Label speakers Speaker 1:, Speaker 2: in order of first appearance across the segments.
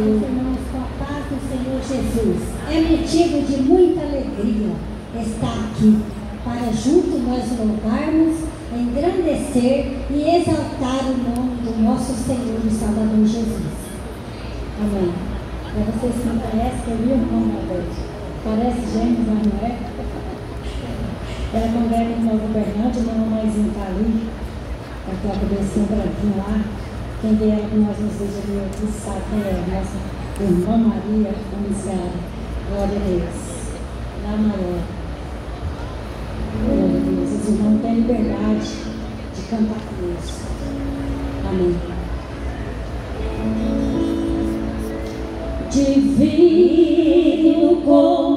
Speaker 1: Amados irmãos, com a paz do Senhor Jesus, é motivo de muita alegria estar aqui para juntos nós louvarmos, engrandecer e exaltar o nome do nosso Senhor e Salvador Jesus. Amém. Para vocês que não conhecem, eu vi o nome Parece gêmeos, mas não é? Ela congrega em Nova Bernardo, meu mãezinho está ali, com aquela cabecinha branquinha lá. Quem vê ela que nós nos dias de aqui sabe quem é, nossa irmã Maria Anunciada. Glória a Deus. Lá maior. Glória a Deus. Os irmãos têm liberdade de cantar conosco. Amém. Divino companheiro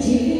Speaker 1: Jesus.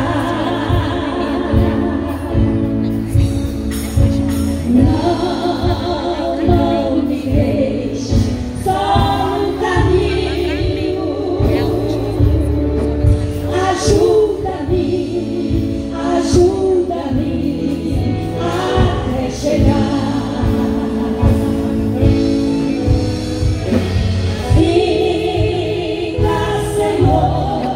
Speaker 1: Oh.